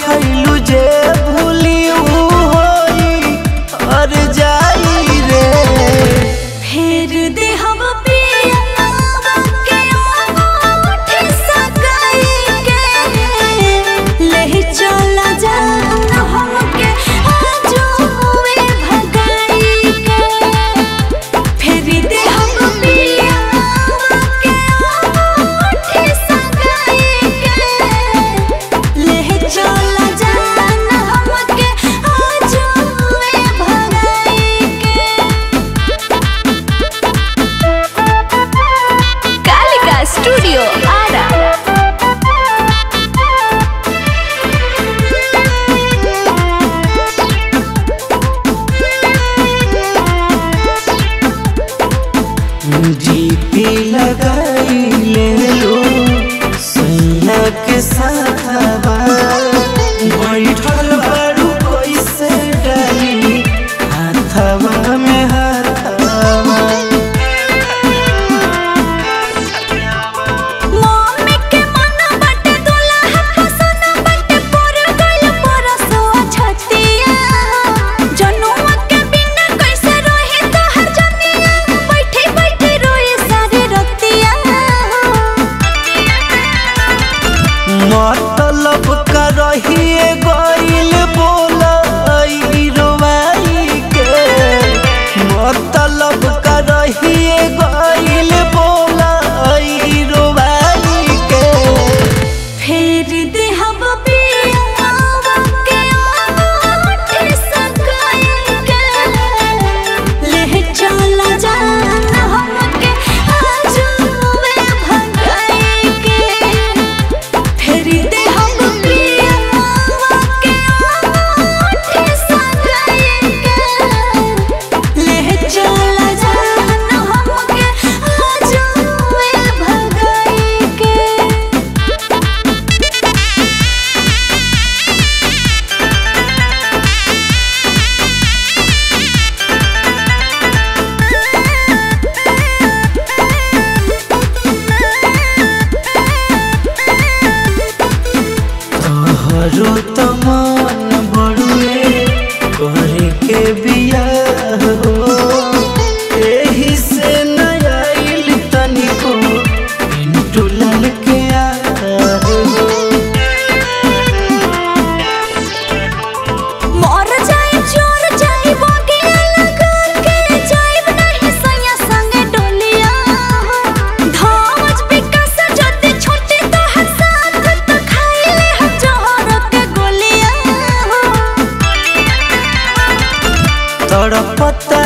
ख लो जीती लगाई ले लो सुन के साथ रही गई तड़पता